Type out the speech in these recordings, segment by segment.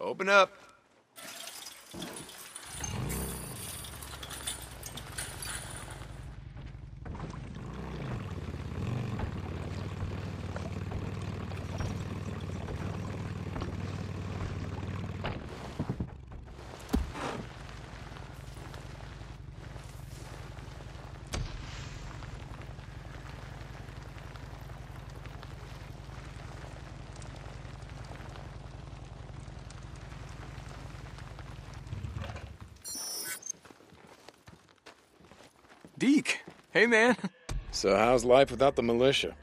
Open up. Hey, man. So how's life without the militia?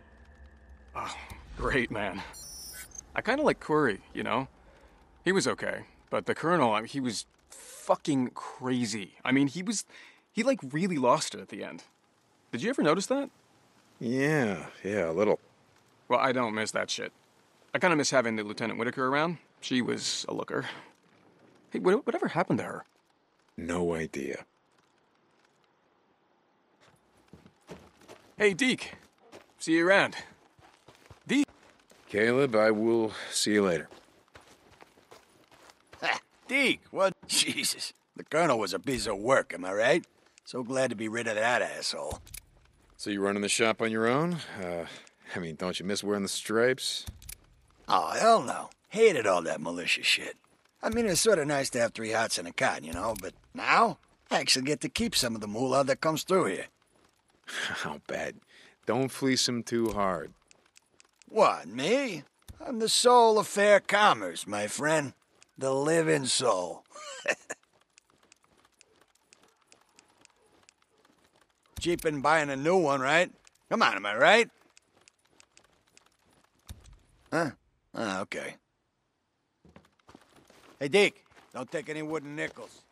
Oh, great, man. I kind of like Corey, you know? He was okay, but the colonel, I mean, he was fucking crazy. I mean, he was. He, like, really lost it at the end. Did you ever notice that? Yeah, yeah, a little. Well, I don't miss that shit. I kind of miss having the Lieutenant Whitaker around. She was a looker. Hey, what, whatever happened to her? No idea. Hey, Deke. See you around. Deke. Caleb, I will see you later. Ha, Deke, what? Jesus. The colonel was a piece of work, am I right? So glad to be rid of that asshole. So you're running the shop on your own? Uh, I mean, don't you miss wearing the stripes? Oh, hell no. Hated all that militia shit. I mean, it's sort of nice to have three hots and a cot, you know, but now I actually get to keep some of the moolah that comes through here. How bet. Don't fleece him too hard. What, me? I'm the soul of fair commerce, my friend. The living soul. Cheap in buying a new one, right? Come on, am I right? Huh? Ah, okay. Hey, Deke, don't take any wooden nickels.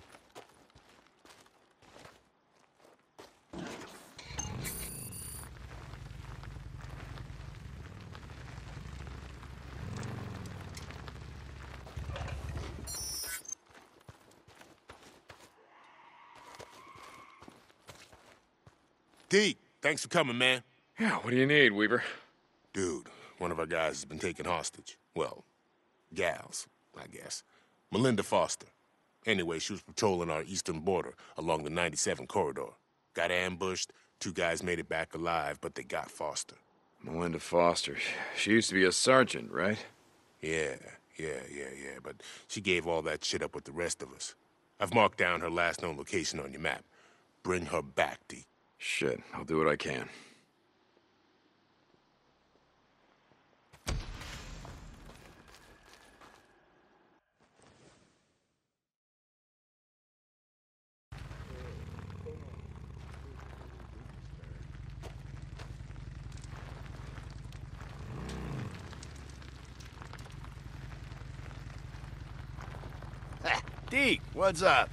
Deke, thanks for coming, man. Yeah, what do you need, Weaver? Dude, one of our guys has been taken hostage. Well, gals, I guess. Melinda Foster. Anyway, she was patrolling our eastern border along the 97 corridor. Got ambushed. Two guys made it back alive, but they got Foster. Melinda Foster. She used to be a sergeant, right? Yeah, yeah, yeah, yeah. But she gave all that shit up with the rest of us. I've marked down her last known location on your map. Bring her back, Deke. Shit, I'll do what I can. Deke, what's up?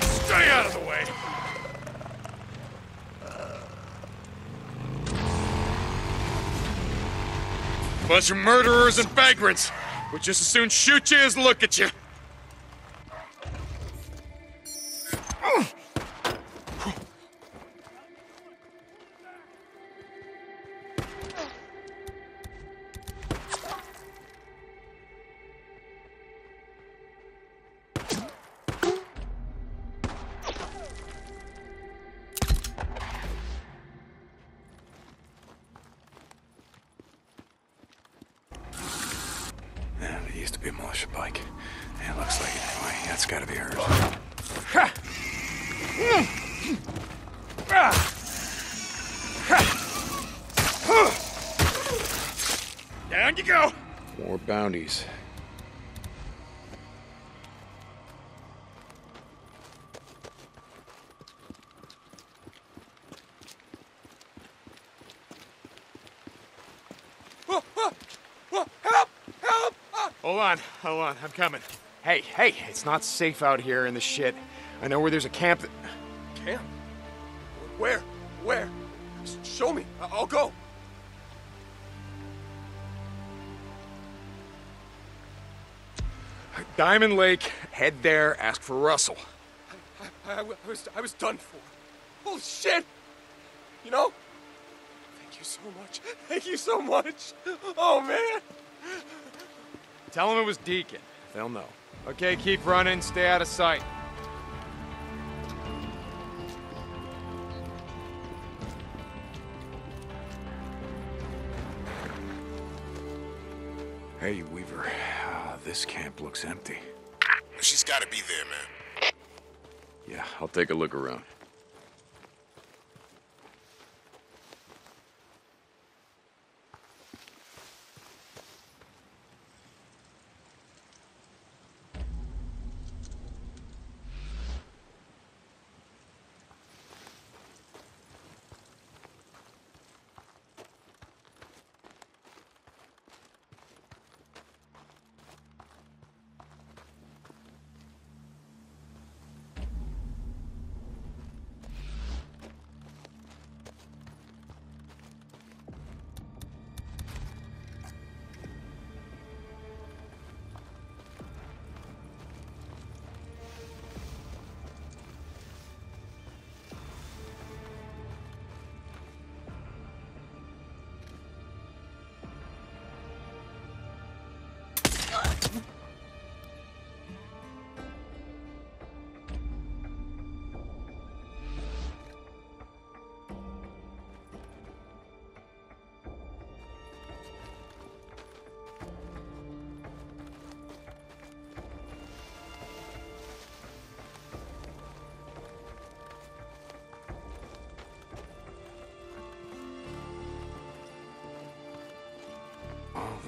Stay out of the way! Bunch of murderers and vagrants. Would just as soon shoot you as look at you. That's gotta be hers. Down you go! More bounties. Help! Help! Ah. Hold on, hold on, I'm coming. Hey, hey, it's not safe out here in the shit. I know where there's a camp that. Camp? Where? Where? Show me. I'll go. Diamond Lake, head there, ask for Russell. I, I- I was I was done for. Holy shit! You know? Thank you so much. Thank you so much. Oh man. Tell them it was Deacon. They'll know. Okay, keep running, stay out of sight. Hey, Weaver. Uh, this camp looks empty. She's gotta be there, man. Yeah, I'll take a look around.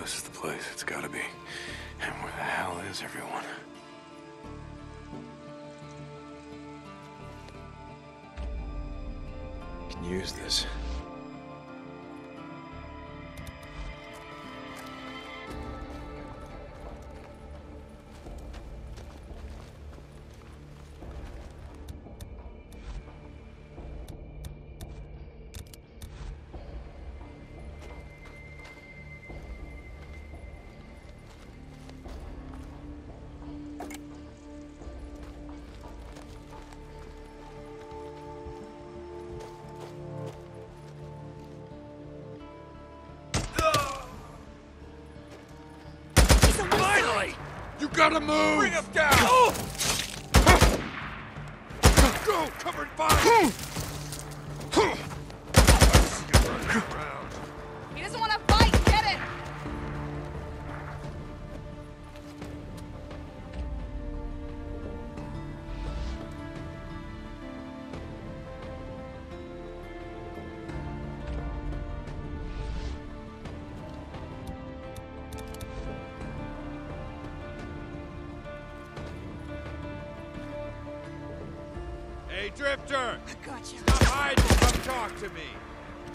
This is the place. It's gotta be. And where the hell is everyone? Can use this. Finally! You gotta move! Bring him down! Go! Covered by! Drifter! I got you. Stop hiding. Come talk to me.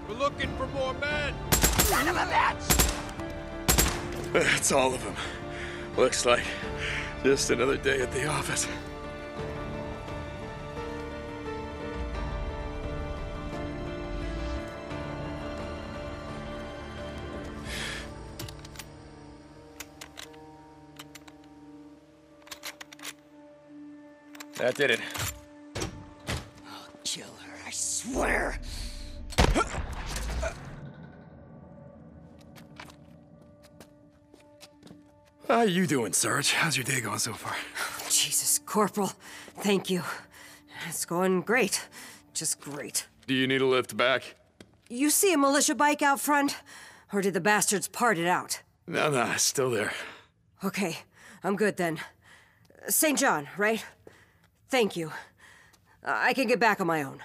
We're looking for more men. Son of a bitch! That's all of them. Looks like just another day at the office. That did it. Kill her, I swear. How you doing, Sarge? How's your day going so far? Jesus, Corporal, thank you. It's going great. Just great. Do you need a lift back? You see a militia bike out front? Or did the bastards part it out? No, no, still there. Okay, I'm good then. St. John, right? Thank you. I can get back on my own.